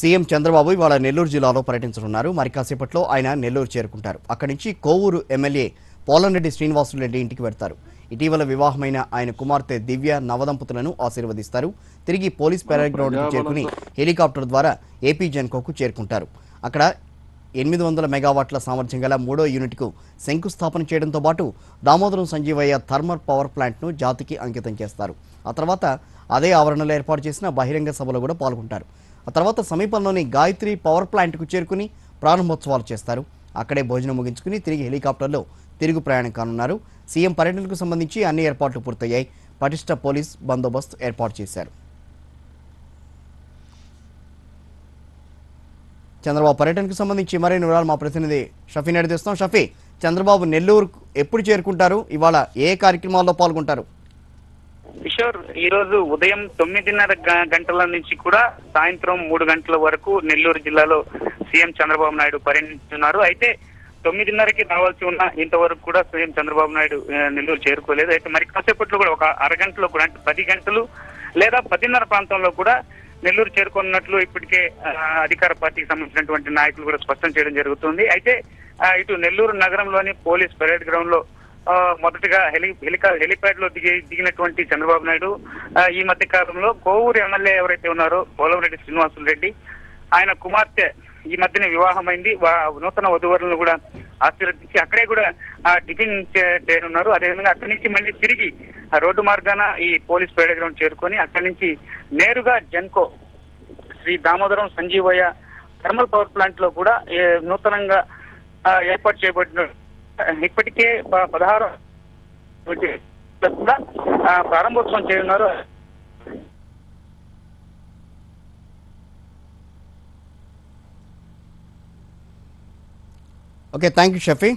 CM Chandrababu ఇవాళ నెల్లూరు జిల్లాలో పర్యటించనున్నారు. మరి కాసేపట్లో ఆయన నెల్లూరు చేరుకుంటారు. అక్కడి నుంచి కోవూరు ఎమ్మెల్యే పోలంరెడ్డి శ్రీనివాసులరెడ్డి ఇంటికి వెళ్తారు. ఇటీవల వివాహమైన ఆయన కుమార్తె దివ్య నవదంపతులను ఆశీర్వదిస్తారు. తిరిగి పోలీస్ పెరేడ్ గ్రౌండ్కి చేరుకుని హెలికాప్టర్ ద్వారా ఏపీ జెన్కోకు చేరుకుంటారు. అక్కడ ఎనిమిది వందల మెగావాట్ల సామర్థ్యం గల మూడో యూనిట్కు శంకుస్థాపన చేయడంతో పాటు దామోదరం సంజీవయ్య థర్మల్ పవర్ ప్లాంట్ను జాతికి అంకితం చేస్తారు. ఆ తర్వాత అదే ఆవరణలో ఏర్పాటు చేసిన బహిరంగ సభలో కూడా పాల్గొంటారు. ఆ తర్వాత సమీపంలోని గాయత్రి పవర్ ప్లాంట్కు చేరుకుని ప్రారంభోత్సవాలు చేస్తారు. అక్కడే భోజనం ముగించుకుని తిరిగి హెలికాప్టర్లో తిరుగు ప్రయాణం కానున్నారు. సీఎం పర్యటనకు సంబంధించి అన్ని ఏర్పాట్లు పూర్తయ్యాయి. పటిష్ట పోలీస్ బందోబస్తు ఏర్పాటు చేశారు. చంద్రబాబు పర్యటనకు సంబంధించి మరిన్ని వివరాలు మా ప్రతినిధి షఫీ నడిపిస్తాం షఫీ చంద్రబాబు నెల్లూరు ఎప్పుడు చేరుకుంటారు? ఇవాళ ఏ కార్యక్రమాల్లో పాల్గొంటారు? కిషోర్ ఈ రోజు ఉదయం తొమ్మిదిన్నర గ- గంటల నుంచి కూడా సాయంత్రం మూడు గంటల వరకు నెల్లూరు జిల్లాలో సీఎం చంద్రబాబు నాయుడు పర్యటిస్తున్నారు. అయితే తొమ్మిదిన్నరకి రావాల్సి ఉన్న ఇంతవరకు కూడా సీఎం చంద్రబాబు నాయుడు నెల్లూరు చేరుకోలేదు. అయితే మరి కాసేపట్లో కూడా ఒక అరగంటలో కూడా అంటే పది గంటలు లేదా పదిన్నర ప్రాంతంలో కూడా నెల్లూరు చేరుకున్నట్లు ఇప్పటికే అధికార పార్టీకి సంబంధించినటువంటి నాయకులు కూడా స్పష్టం చేయడం జరుగుతుంది. అయితే ఇటు నెల్లూరు నగరంలోని పోలీస్ పరేడ్ గ్రౌండ్లో మొదటగా హెలి హెలికా హెలిప్యాడ్లో దిగి దిగినటువంటి చంద్రబాబు నాయుడు ఈ మధ్య కాలంలో కోవూరు ఎమ్మెల్యే ఎవరైతే ఉన్నారో పోలవరెడ్డి శ్రీనివాసులు రెడ్డి ఆయన కుమార్తె ఈ మధ్యన వివాహమైంది. నూతన వధువరులను కూడా ఆశీర్వదించి అక్కడే కూడా టిఫిన్ చేయనున్నారు. అదేవిధంగా అక్కడి నుంచి మళ్ళీ తిరిగి రోడ్డు మార్గాన ఈ పోలీస్ పేడ గ్రౌండ్ చేరుకొని అక్కడి నుంచి నేరుగా జన్కో శ్రీ దామోదరం సంజీవయ్య థర్మల్ పవర్ ప్లాంట్లో కూడా నూతనంగా ఏర్పాటు చేయబడిన ఇప్పటికే ప- పదహారు కూడా ఆ, ప్రారంభోత్సవం చేయనున్నారు. Okay thank you Shafi